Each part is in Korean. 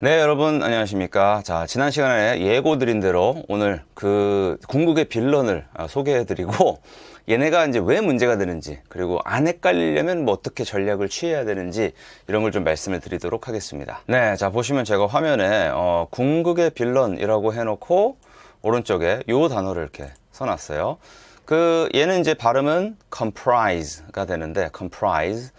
네, 여러분 안녕하십니까? 자, 지난 시간에 예고 드린 대로 오늘 그 궁극의 빌런을 아, 소개해 드리고 얘네가 이제 왜 문제가 되는지 그리고 안 헷갈리려면 뭐 어떻게 전략을 취해야 되는지 이런 걸 좀 말씀을 드리도록 하겠습니다. 네, 자 보시면 제가 화면에 어, 궁극의 빌런이라고 해놓고 오른쪽에 요 단어를 이렇게 써놨어요. 그 얘는 이제 발음은 comprise가 되는데 comprise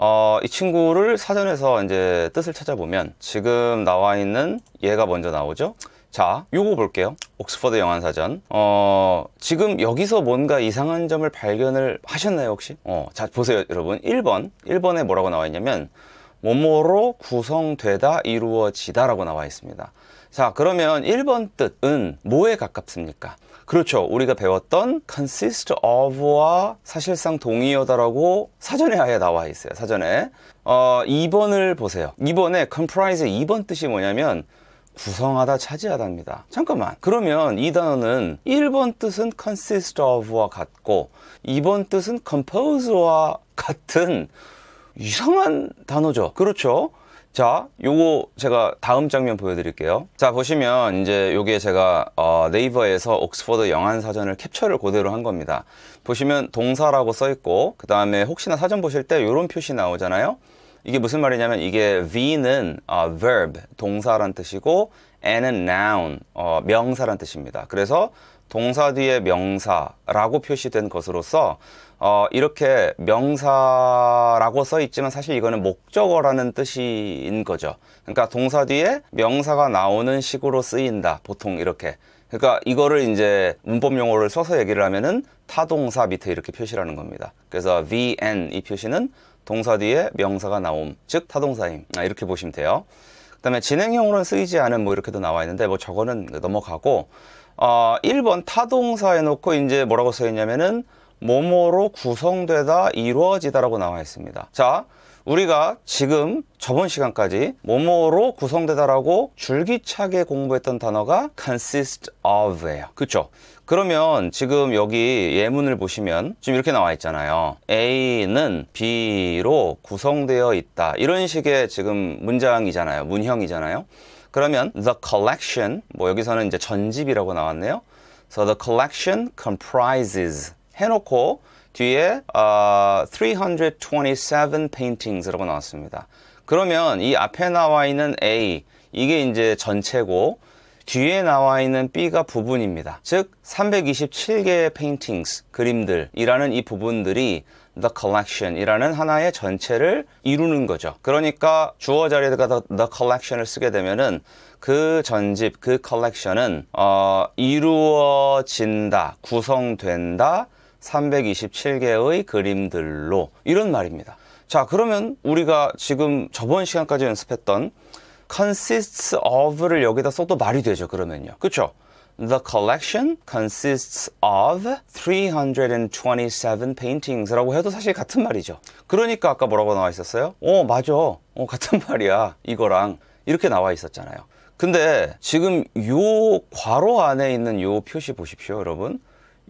어, 이 친구를 사전에서 이제 뜻을 찾아보면 지금 나와 있는 얘가 먼저 나오죠. 자, 요거 볼게요. 옥스퍼드 영안사전. 어, 지금 여기서 뭔가 이상한 점을 발견을 하셨나요, 혹시? 어, 자, 보세요, 여러분. 1번. 1번에 뭐라고 나와 있냐면, 뭐뭐로 구성되다, 이루어지다라고 나와 있습니다. 자, 그러면 1번 뜻은 뭐에 가깝습니까? 그렇죠. 우리가 배웠던 consist of와 사실상 동의어다라고 사전에 아예 나와 있어요. 사전에. 어, 2번을 보세요. 2번에 comprise 2번 뜻이 뭐냐면 구성하다, 차지하다입니다. 잠깐만. 그러면 이 단어는 1번 뜻은 consist of와 같고 2번 뜻은 compose와 같은 이상한 단어죠. 그렇죠? 자, 요거 제가 다음 장면 보여드릴게요. 자, 보시면 이제 요게 제가 어, 네이버에서 옥스퍼드 영안 사전을 캡처를 그대로 한 겁니다. 보시면 동사라고 써 있고 그 다음에 혹시나 사전 보실 때 요런 표시 나오잖아요. 이게 무슨 말이냐면 이게 V는 어, verb 동사란 뜻이고 N은 noun 어, 명사란 뜻입니다. 그래서 동사 뒤에 명사라고 표시된 것으로서 어, 이렇게 명사라고 써 있지만 사실 이거는 목적어라는 뜻인 거죠. 그러니까 동사 뒤에 명사가 나오는 식으로 쓰인다. 보통 이렇게. 그러니까 이거를 이제 문법 용어를 써서 얘기를 하면은 타동사 밑에 이렇게 표시라는 겁니다. 그래서 VN 이 표시는 동사 뒤에 명사가 나옴, 즉 타동사임. 아, 이렇게 보시면 돼요. 그다음에 진행형으로는 쓰이지 않은 뭐 이렇게도 나와 있는데 뭐 저거는 넘어가고 어, 1번 타동사 해놓고 이제 뭐라고 써 있냐면은 뭐뭐로 구성되다 이루어지다라고 나와 있습니다. 자, 우리가 지금 저번 시간까지 뭐뭐로 구성되다라고 줄기차게 공부했던 단어가 consist of예요. 그쵸? 그러면 지금 여기 예문을 보시면 지금 이렇게 나와 있잖아요. A는 B로 구성되어 있다. 이런 식의 지금 문장이잖아요. 문형이잖아요. 그러면 the collection 뭐 여기서는 이제 전집이라고 나왔네요. So the collection comprises 해놓고 뒤에 어, 327 paintings라고 나왔습니다. 그러면 이 앞에 나와 있는 A 이게 이제 전체고 뒤에 나와 있는 B가 부분입니다. 즉 327개의 paintings 그림들이라는 이 부분들이 the collection이라는 하나의 전체를 이루는 거죠. 그러니까 주어 자리에다가 the collection을 쓰게 되면은 그 전집, 그 collection은 어, 이루어진다, 구성된다, 327개의 그림들로 이런 말입니다. 자, 그러면 우리가 지금 저번 시간까지 연습했던 consists of를 여기다 써도 말이 되죠. 그러면요. 그렇죠? The collection consists of 327 paintings라고 해도 사실 같은 말이죠. 그러니까 아까 뭐라고 나와 있었어요? 어, 맞아. 어, 같은 말이야. 이거랑 이렇게 나와 있었잖아요. 근데 지금 요 괄호 안에 있는 요 표시 보십시오, 여러분.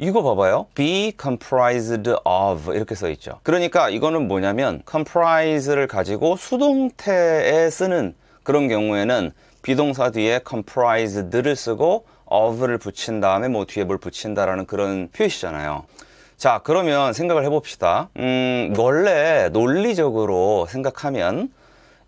이거 봐봐요. be comprised of 이렇게 써 있죠. 그러니까 이거는 뭐냐면 comprise를 가지고 수동태에 쓰는 그런 경우에는 비동사 뒤에 comprised를 쓰고 of를 붙인 다음에 뭐 뒤에 뭘 붙인다라는 그런 표시잖아요. 자, 그러면 생각을 해봅시다. 음, 원래 논리적으로 생각하면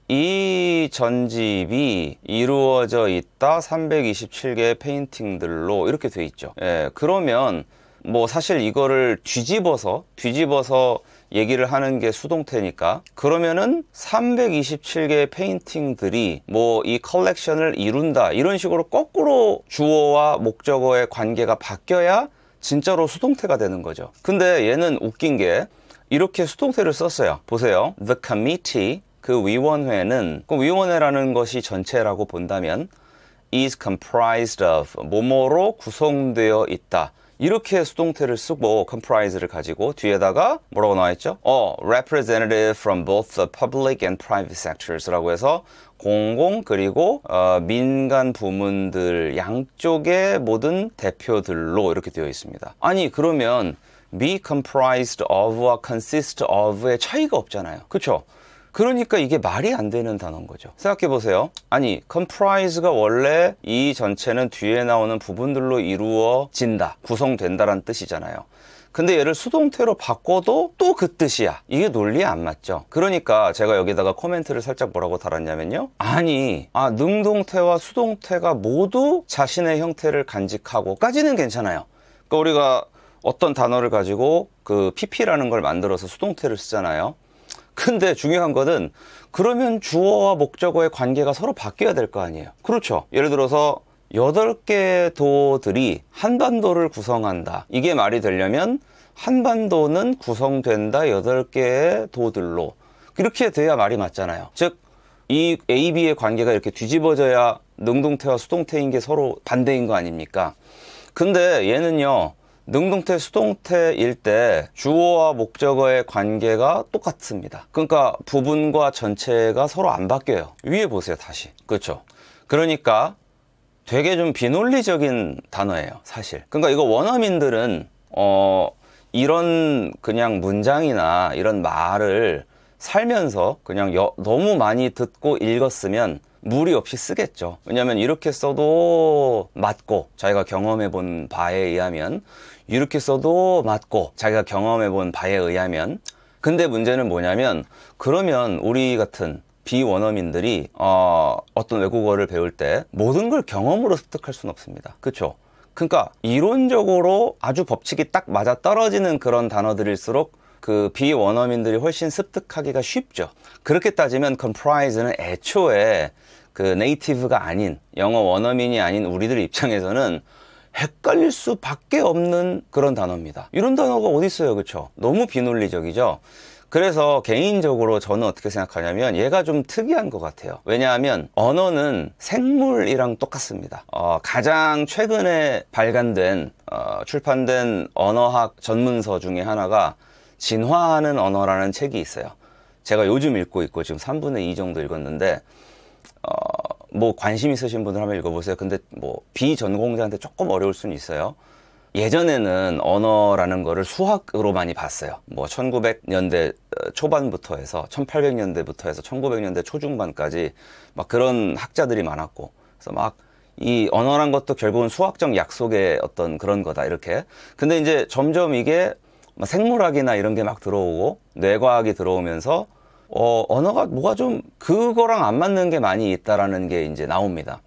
이 전집이 이루어져 있다 327개의 painting들로 이렇게 돼 있죠. 예, 그러면 뭐 사실 이거를 뒤집어서 뒤집어서 얘기를 하는 게 수동태니까 그러면은 327개의 페인팅들이 뭐 이 컬렉션을 이룬다 이런 식으로 거꾸로 주어와 목적어의 관계가 바뀌어야 진짜로 수동태가 되는 거죠. 근데 얘는 웃긴 게 이렇게 수동태를 썼어요. 보세요. The committee 그 위원회는 그 위원회라는 것이 전체라고 본다면 is comprised of 뭐뭐로 구성되어 있다. 이렇게 수동태를 쓰고 comprise를 가지고 뒤에다가 뭐라고 나와 있죠? 어, representative from both the public and private sectors라고 해서 공공 그리고 어, 민간 부문들 양쪽의 모든 대표들로 이렇게 되어 있습니다. 아니 그러면 be comprised of와 consist of의 차이가 없잖아요. 그렇죠? 그러니까 이게 말이 안 되는 단어인 거죠. 생각해 보세요. 아니, comprise가 원래 이 전체는 뒤에 나오는 부분들로 이루어진다, 구성된다란 뜻이잖아요. 근데 얘를 수동태로 바꿔도 또 그 뜻이야. 이게 논리에 안 맞죠. 그러니까 제가 여기다가 코멘트를 살짝 뭐라고 달았냐면요. 아니, 아, 능동태와 수동태가 모두 자신의 형태를 간직하고 까지는 괜찮아요. 그러니까 우리가 어떤 단어를 가지고 그 PP라는 걸 만들어서 수동태를 쓰잖아요. 근데 중요한 거는 그러면 주어와 목적어의 관계가 서로 바뀌어야 될 거 아니에요. 그렇죠. 예를 들어서 여덟 개의 도들이 한반도를 구성한다. 이게 말이 되려면 한반도는 구성된다. 여덟 개의 도들로. 그렇게 돼야 말이 맞잖아요. 즉, 이 A, B의 관계가 이렇게 뒤집어져야 능동태와 수동태인 게 서로 반대인 거 아닙니까? 근데 얘는요, 능동태, 수동태일 때 주어와 목적어의 관계가 똑같습니다. 그러니까 부분과 전체가 서로 안 바뀌어요. 위에 보세요, 다시. 그렇죠? 그러니까 되게 좀 비논리적인 단어예요, 사실. 그러니까 이거 원어민들은 어 이런 그냥 문장이나 이런 말을 살면서 그냥 여, 너무 많이 듣고 읽었으면 무리 없이 쓰겠죠. 왜냐하면 이렇게 써도 맞고 자기가 경험해 본 바에 의하면 이렇게 써도 맞고 자기가 경험해 본 바에 의하면 근데 문제는 뭐냐면 그러면 우리 같은 비원어민들이 어, 어떤 외국어를 배울 때 모든 걸 경험으로 습득할 수는 없습니다. 그렇죠? 그러니까 이론적으로 아주 법칙이 딱 맞아 떨어지는 그런 단어들일수록 그 비원어민들이 훨씬 습득하기가 쉽죠. 그렇게 따지면 comprise는 애초에 그 네이티브가 아닌 영어 원어민이 아닌 우리들 입장에서는 헷갈릴 수밖에 없는 그런 단어입니다. 이런 단어가 어디 있어요, 그렇죠? 너무 비논리적이죠. 그래서 개인적으로 저는 어떻게 생각하냐면 얘가 좀 특이한 것 같아요. 왜냐하면 언어는 생물이랑 똑같습니다. 어, 가장 최근에 발간된 어, 출판된 언어학 전문서 중에 하나가 진화하는 언어라는 책이 있어요. 제가 요즘 읽고 있고 지금 3분의 2 정도 읽었는데 어, 뭐 관심 있으신 분들 한번 읽어보세요. 근데 뭐 비전공자한테 조금 어려울 수는 있어요. 예전에는 언어라는 거를 수학으로 많이 봤어요. 뭐 1900년대 어, 초반부터 해서 1800년대부터 해서 1900년대 초중반까지 막 그런 학자들이 많았고 그래서 막 이 언어란 것도 결국은 수학적 약속의 어떤 그런 거다 이렇게. 근데 이제 점점 이게 생물학이나 이런 게 막 들어오고 뇌과학이 들어오면서 어, 언어가 뭐가 좀 그거랑 안 맞는 게 많이 있다라는 게 이제 나옵니다.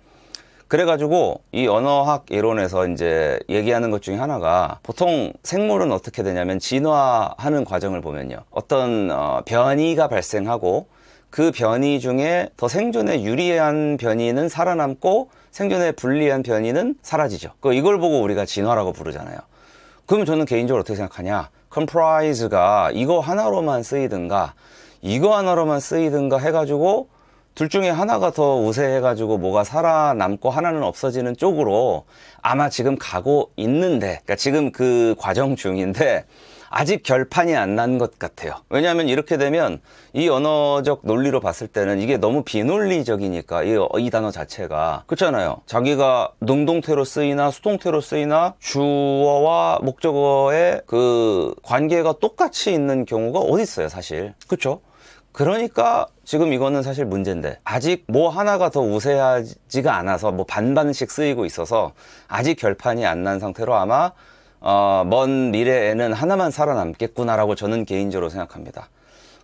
그래가지고 이 언어학 이론에서 이제 얘기하는 것 중에 하나가 보통 생물은 어떻게 되냐면 진화하는 과정을 보면요. 어떤 어, 변이가 발생하고 그 변이 중에 더 생존에 유리한 변이는 살아남고 생존에 불리한 변이는 사라지죠. 그 이걸 보고 우리가 진화라고 부르잖아요. 그러면 저는 개인적으로 어떻게 생각하냐? comprise가 이거 하나로만 쓰이든가 이거 하나로만 쓰이든가 해가지고 둘 중에 하나가 더 우세해가지고 뭐가 살아남고 하나는 없어지는 쪽으로 아마 지금 가고 있는데, 그러니까 지금 그 과정 중인데, 아직 결판이 안 난 것 같아요. 왜냐하면 이렇게 되면 이 언어적 논리로 봤을 때는 이게 너무 비논리적이니까 이, 이 단어 자체가 그렇잖아요. 자기가 능동태로 쓰이나 수동태로 쓰이나 주어와 목적어의 그 관계가 똑같이 있는 경우가 어디 있어요, 사실. 그렇죠? 그러니까 지금 이거는 사실 문제인데 아직 뭐 하나가 더 우세하지가 않아서 뭐 반반씩 쓰이고 있어서 아직 결판이 안 난 상태로 아마 어, 먼 미래에는 하나만 살아남겠구나라고 저는 개인적으로 생각합니다.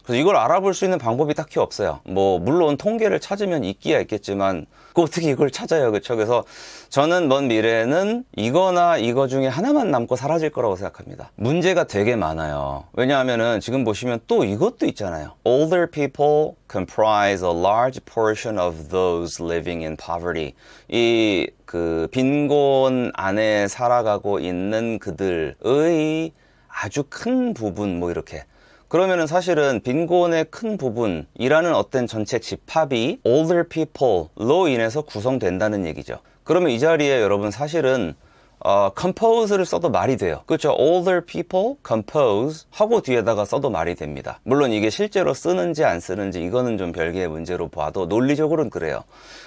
그래서 이걸 알아볼 수 있는 방법이 딱히 없어요. 뭐 물론 통계를 찾으면 있기야 있겠지만 그 어떻게 이걸 찾아요, 그렇죠? 그래서 저는 먼 미래에는 이거나 이거 중에 하나만 남고 사라질 거라고 생각합니다. 문제가 되게 많아요. 왜냐하면은 지금 보시면 또 이것도 있잖아요. Older people comprise a large portion of those living in poverty. 이 그 빈곤 안에 살아가고 있는 그들의 아주 큰 부분 뭐 이렇게 그러면은 사실은 빈곤의 큰 부분 이라는 어떤 전체 집합이 older people로 인해서 구성된다는 얘기죠. 그러면 이 자리에 여러분 사실은 어, compose를 써도 말이 돼요. 그렇죠. older people compose 하고 뒤에다가 써도 말이 됩니다. 물론 이게 실제로 쓰는지 안 쓰는지 이거는 좀 별개의 문제로 봐도 논리적으로는 그래요.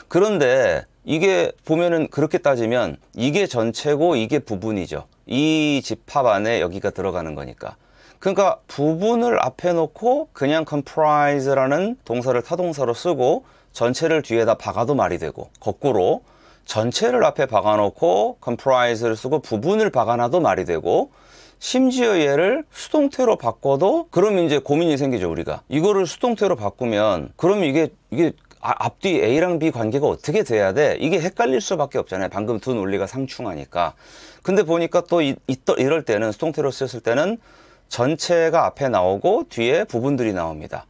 그런데 이게 보면은 그렇게 따지면 이게 전체고 이게 부분이죠. 이 집합 안에 여기가 들어가는 거니까. 그러니까 부분을 앞에 놓고 그냥 comprise라는 동사를 타동사로 쓰고 전체를 뒤에다 박아도 말이 되고 거꾸로 전체를 앞에 박아놓고 comprise를 쓰고 부분을 박아놔도 말이 되고 심지어 얘를 수동태로 바꿔도 그럼 이제 고민이 생기죠 우리가 이거를 수동태로 바꾸면 그럼 이게 이게 아, 앞뒤 A랑 B 관계가 어떻게 돼야 돼? 이게 헷갈릴 수밖에 없잖아요. 방금 두 논리가 상충하니까. 근데 보니까 또 이, 이럴 때는 수동태로 쓰였을 때는 전체가 앞에 나오고 뒤에 부분들이 나옵니다.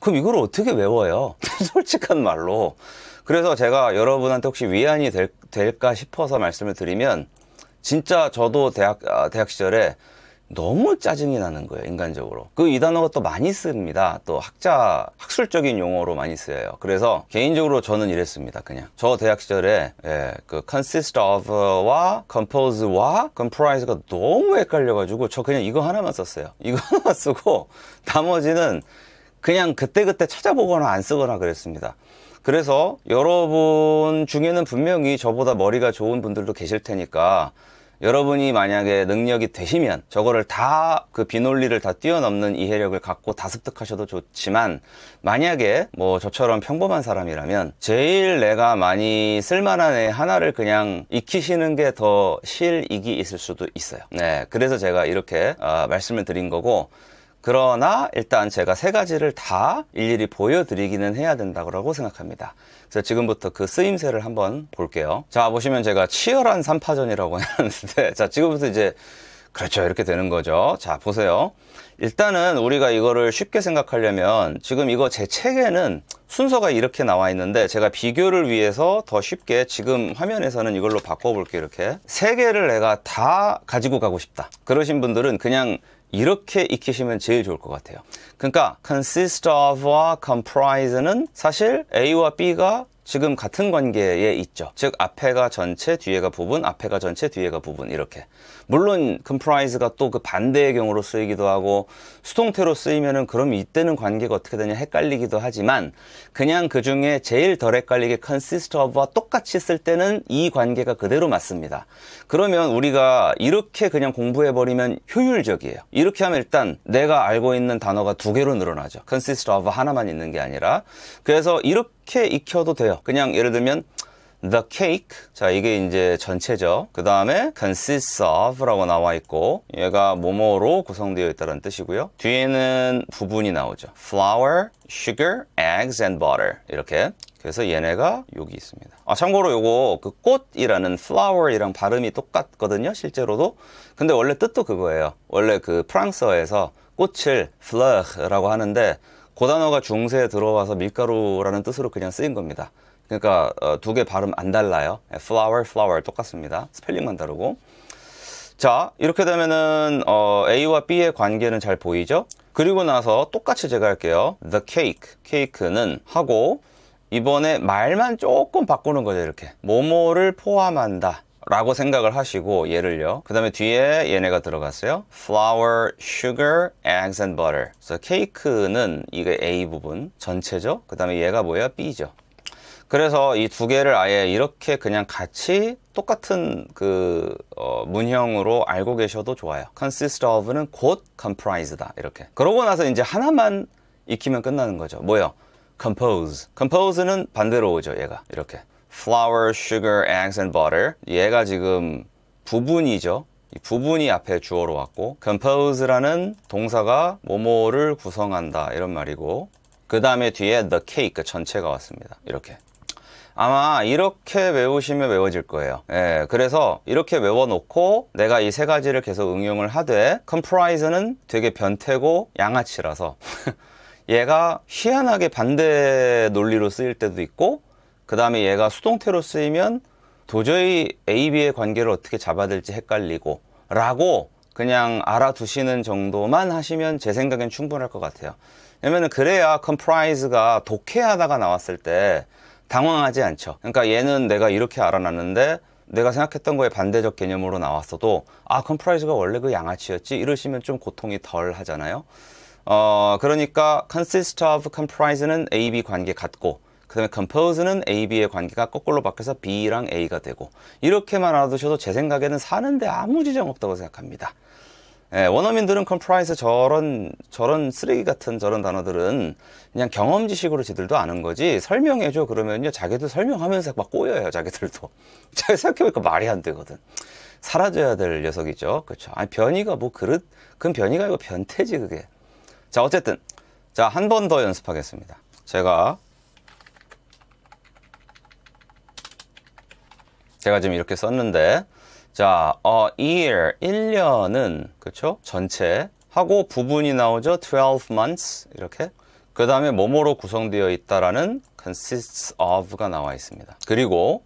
그럼 이걸 어떻게 외워요? 솔직한 말로. 그래서 제가 여러분한테 혹시 위안이 될, 될까 싶어서 말씀을 드리면 진짜 저도 대학, 아, 대학 시절에 너무 짜증이 나는 거예요, 인간적으로. 그 이 단어가 또 많이 씁니다. 또 학자, 학술적인 용어로 많이 쓰여요. 그래서 개인적으로 저는 이랬습니다, 그냥. 저 대학 시절에, 예, 그 consist of와 compose와 comprise가 너무 헷갈려 가지고 저 그냥 이거 하나만 썼어요. 이거 하나만 쓰고 나머지는 그냥 그때그때 찾아보거나 안 쓰거나 그랬습니다. 그래서 여러분 중에는 분명히 저보다 머리가 좋은 분들도 계실 테니까 여러분이 만약에 능력이 되시면 저거를 다 그 비논리를 다 뛰어넘는 이해력을 갖고 다 습득하셔도 좋지만 만약에 뭐 저처럼 평범한 사람이라면 제일 내가 많이 쓸만한 애 하나를 그냥 익히시는 게 더 실익이 있을 수도 있어요. 네. 그래서 제가 이렇게 어, 말씀을 드린 거고 그러나 일단 제가 세 가지를 다 일일이 보여드리기는 해야 된다고 생각합니다. 그래서 지금부터 그 쓰임새를 한번 볼게요. 자, 보시면 제가 치열한 3파전이라고 해놨는데, 자, 지금부터 이제, 그렇죠. 이렇게 되는 거죠. 자, 보세요. 일단은 우리가 이거를 쉽게 생각하려면 지금 이거 제 책에는 순서가 이렇게 나와 있는데 제가 비교를 위해서 더 쉽게 지금 화면에서는 이걸로 바꿔볼게요. 이렇게. 세 개를 내가 다 가지고 가고 싶다. 그러신 분들은 그냥 이렇게 익히시면 제일 좋을 것 같아요. 그러니까 consist of와 comprise는 사실 A와 B가 지금 같은 관계에 있죠. 즉 앞에가 전체, 뒤에가 부분, 앞에가 전체, 뒤에가 부분 이렇게. 물론 comprise가 또 그 반대의 경우로 쓰이기도 하고 수동태로 쓰이면은 그럼 이때는 관계가 어떻게 되냐 헷갈리기도 하지만 그냥 그 중에 제일 덜 헷갈리게 consist of와 똑같이 쓸 때는 이 관계가 그대로 맞습니다. 그러면 우리가 이렇게 그냥 공부해 버리면 효율적이에요. 이렇게 하면 일단 내가 알고 있는 단어가 두 개로 늘어나죠. consist of 하나만 있는 게 아니라 그래서 이렇게 익혀도 돼요. 그냥 예를 들면 the cake. 자, 이게 이제 전체죠. 그 다음에 consists of라고 나와 있고, 얘가 뭐뭐로 구성되어 있다는 뜻이고요. 뒤에는 부분이 나오죠. flour, sugar, eggs and butter. 이렇게. 그래서 얘네가 여기 있습니다. 아, 참고로 요거 그 꽃이라는 flower이랑 발음이 똑같거든요. 실제로도. 근데 원래 뜻도 그거예요. 원래 그 프랑스어에서 꽃을 fleur라고 하는데 그 단어가 중세에 들어와서 밀가루라는 뜻으로 그냥 쓰인 겁니다. 그러니까 어, 두개 발음 안 달라요. flower, flower 똑같습니다. 스펠링만 다르고. 자, 이렇게 되면은 어, A와 B의 관계는 잘 보이죠? 그리고 나서 똑같이 제가 할게요. The cake, 케이크는 하고 이번에 말만 조금 바꾸는 거죠, 이렇게. 모모를 포함한다. 라고 생각을 하시고 얘를요 그 다음에 뒤에 얘네가 들어갔어요 flour, sugar, eggs and butter 그래서 케이크는 이게 A 부분 전체죠 그 다음에 얘가 뭐예요? B죠 그래서 이 두 개를 아예 이렇게 그냥 같이 똑같은 그 어, 문형으로 알고 계셔도 좋아요. consist of는 곧 comprise다 이렇게. 그러고 나서 이제 하나만 익히면 끝나는 거죠. 뭐요? compose. compose는 반대로 오죠. 얘가 이렇게. Flour, sugar, eggs and butter. 얘가 지금 부분이죠. 이 부분이 앞에 주어로 왔고 compose라는 동사가 뭐뭐를 구성한다 이런 말이고 그 다음에 뒤에 the cake 전체가 왔습니다. 이렇게. 아마 이렇게 외우시면 외워질 거예요. 예, 그래서 이렇게 외워놓고 내가 이 세 가지를 계속 응용을 하되 comprise는 되게 변태고 양아치라서 얘가 희한하게 반대 논리로 쓰일 때도 있고 그 다음에 얘가 수동태로 쓰이면 도저히 A, B의 관계를 어떻게 잡아야 될지 헷갈리고 라고 그냥 알아두시는 정도만 하시면 제 생각엔 충분할 것 같아요. 왜냐면 그래야 comprise가 독해하다가 나왔을 때 당황하지 않죠. 그러니까 얘는 내가 이렇게 알아놨는데 내가 생각했던 거에 반대적 개념으로 나왔어도 아 comprise가 원래 그 양아치였지 이러시면 좀 고통이 덜 하잖아요. 어 그러니까 consist of comprise는 A, B 관계 같고 그 다음에 compose는 A, B의 관계가 거꾸로 바뀌어서 B랑 A가 되고 이렇게만 알아두셔도 제 생각에는 사는데 아무 지장 없다고 생각합니다. 예, 원어민들은 comprise 저런 저런 쓰레기 같은 저런 단어들은 그냥 경험 지식으로 지들도 아는 거지 설명해 줘 그러면요. 자기도 설명하면서 막 꼬여요 자기들도. 자기 생각해보니까 말이 안 되거든. 사라져야 될 녀석이죠. 그렇죠. 아니 변이가 뭐 그릇? 그건 변이가 아니고 변태지 그게. 자 어쨌든. 자 한 번 더 연습하겠습니다. 제가 제가 지금 이렇게 썼는데 자, 어, year 1년은 그렇죠? 전체 하고 부분이 나오죠. 12 months 이렇게. 그 다음에 뭐뭐로 구성되어 있다라는 consists of가 나와 있습니다. 그리고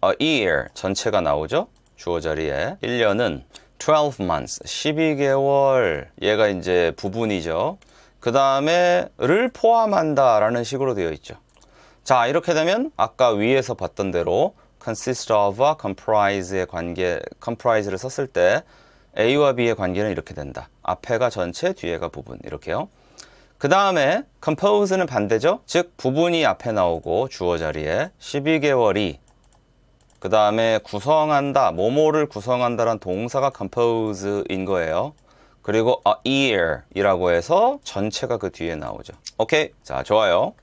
어, year 전체가 나오죠. 주어 자리에 1년은 12 months 12개월 얘가 이제 부분이죠. 그 다음에 를 포함한다 라는 식으로 되어 있죠. 자, 이렇게 되면 아까 위에서 봤던 대로 consist of와 comprise의 관계, comprise를 썼을 때 A와 B의 관계는 이렇게 된다. 앞에가 전체, 뒤에가 부분 이렇게요. 그 다음에 compose는 반대죠. 즉 부분이 앞에 나오고 주어 자리에 12개월이 그 다음에 구성한다, 모모를 구성한다란 동사가 compose인 거예요. 그리고 a year이라고 해서 전체가 그 뒤에 나오죠. 오케이, 자 좋아요.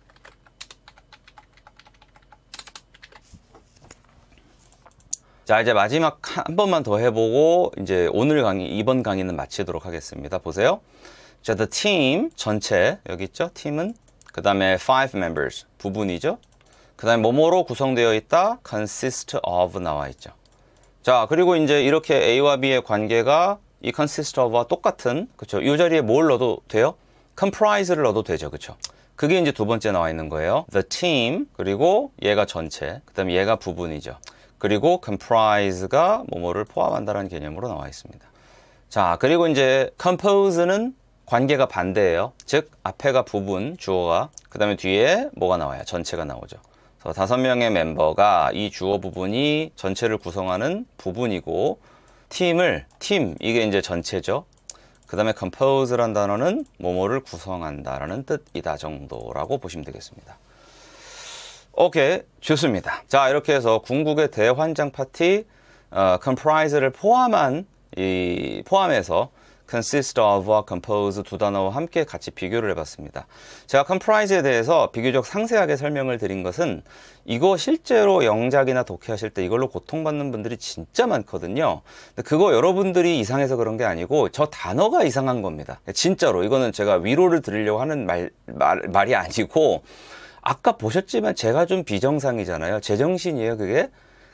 자, 이제 마지막 한 번만 더 해보고, 이제 오늘 강의, 이번 강의는 마치도록 하겠습니다. 보세요. 자, the team, 전체, 여기 있죠? 팀은. 그 다음에 five members, 부분이죠? 그 다음에 뭐뭐로 구성되어 있다? consist of 나와 있죠. 자, 그리고 이제 이렇게 A와 B의 관계가 이 consist of와 똑같은, 그쵸? 이 자리에 뭘 넣어도 돼요? comprise를 넣어도 되죠. 그쵸? 그게 이제 두 번째 나와 있는 거예요. the team, 그리고 얘가 전체, 그 다음에 얘가 부분이죠. 그리고 comprise가 뭐뭐를 포함한다는 개념으로 나와 있습니다. 자, 그리고 이제 compose는 관계가 반대예요. 즉 앞에가 부분, 주어가 그 다음에 뒤에 뭐가 나와요? 전체가 나오죠. 그래서 다섯 명의 멤버가 이 주어 부분이 전체를 구성하는 부분이고 팀을 팀 이게 이제 전체죠. 그 다음에 compose란 단어는 뭐뭐를 구성한다라는 뜻이다 정도라고 보시면 되겠습니다. 오케이 좋습니다 자 이렇게 해서 궁극의 대환장 파티 어, comprise를 포함한 이 포함해서 consist of와 compose 두 단어와 함께 같이 비교를 해봤습니다. 제가 comprise에 대해서 비교적 상세하게 설명을 드린 것은 이거 실제로 영작이나 독해하실 때 이걸로 고통받는 분들이 진짜 많거든요. 근데 그거 여러분들이 이상해서 그런 게 아니고 저 단어가 이상한 겁니다. 진짜로 이거는 제가 위로를 드리려고 하는 말, 말 말이 아니고 아까 보셨지만 제가 좀 비정상이잖아요. 제정신이에요, 그게.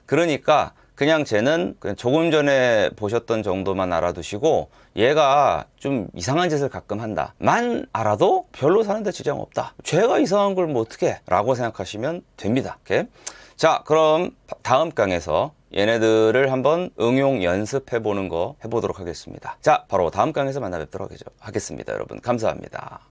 그러니까 그냥 쟤는 그냥 조금 전에 보셨던 정도만 알아두시고 얘가 좀 이상한 짓을 가끔 한다. 만 알아도 별로 사는데 지장 없다. 죄가 이상한 걸 뭐 어떻게 라고 생각하시면 됩니다. 오케이? 자, 그럼 다음 강에서 얘네들을 한번 응용 연습해 보는 거 해보도록 하겠습니다. 자, 바로 다음 강에서 만나 뵙도록 하겠습니다. 여러분, 감사합니다.